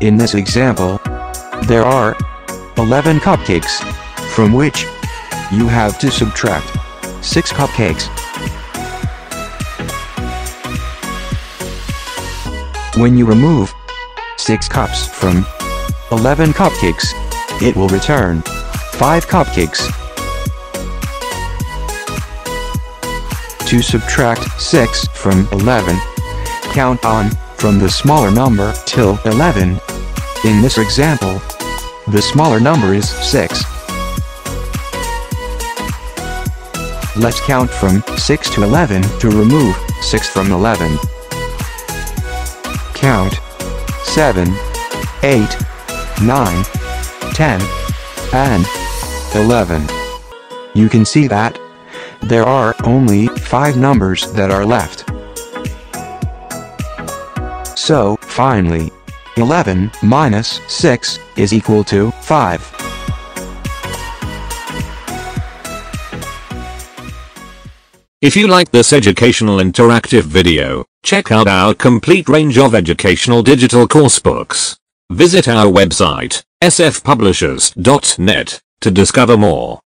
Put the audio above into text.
In this example, there are 11 cupcakes, from which you have to subtract 6 cupcakes. When you remove 6 cups from 11 cupcakes, it will return 5 cupcakes. To subtract 6 from 11, count on from the smaller number till 11. In this example, the smaller number is 6. Let's count from 6 to 11 to remove 6 from 11. Count 7, 8, 9, 10, and 11. You can see that there are only 5 numbers that are left. So, finally, 11 minus 6 is equal to 5. If you like this educational interactive video, check out our complete range of educational digital coursebooks. Visit our website, sfpublishers.net, to discover more.